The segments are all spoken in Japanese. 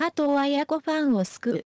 加藤綾子ファンを救う。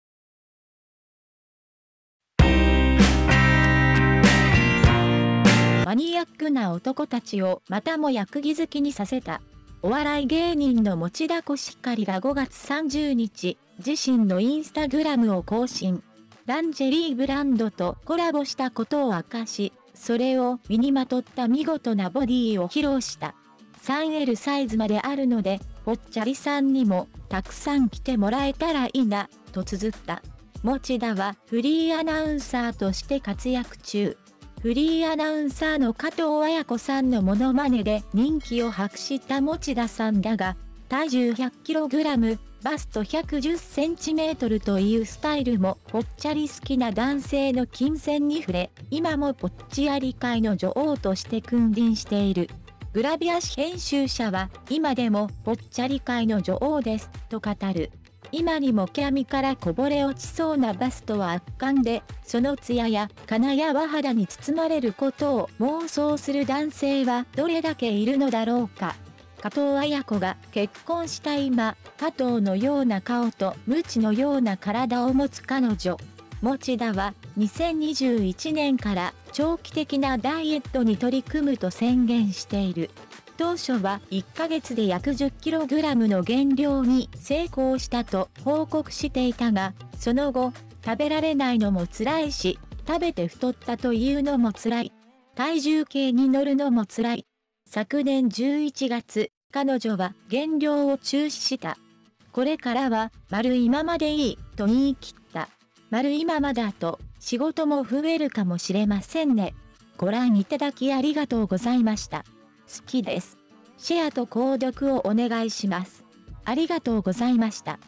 マニアックな男たちをまたも役木好きにさせた。お笑い芸人の持田コシカリが5月30日、自身のインスタグラムを更新。ランジェリーブランドとコラボしたことを明かし、それを身にまとった見事なボディを披露した。3L サイズまであるので、ぽっちゃりさんにもたくさん来てもらえたらいいな、と綴った。持田はフリーアナウンサーとして活躍中。フリーアナウンサーの加藤綾子さんのモノマネで人気を博した持田さんだが、体重 100kg、バスト 110cm というスタイルもぽっちゃり好きな男性の金銭に触れ、今もぽっちゃり界の女王として君臨している。グラビア誌編集者は今でもぽっちゃり界の女王ですと語る。今にも毛網からこぼれ落ちそうなバストは圧巻で、その艶や金や和肌に包まれることを妄想する男性はどれだけいるのだろうか。加藤綾子が結婚した今、加藤のような顔と無知のような体を持つ彼女。持田は2021年から長期的なダイエットに取り組むと宣言している。当初は1ヶ月で約 10kg の減量に成功したと報告していたが、その後、食べられないのも辛いし、食べて太ったというのも辛い。体重計に乗るのも辛い。昨年11月、彼女は減量を中止した。これからは、丸今までいい、と言い切った。丸今まだと、仕事も増えるかもしれませんね。ご覧いただきありがとうございました。好きです。シェアと購読をお願いします。ありがとうございました。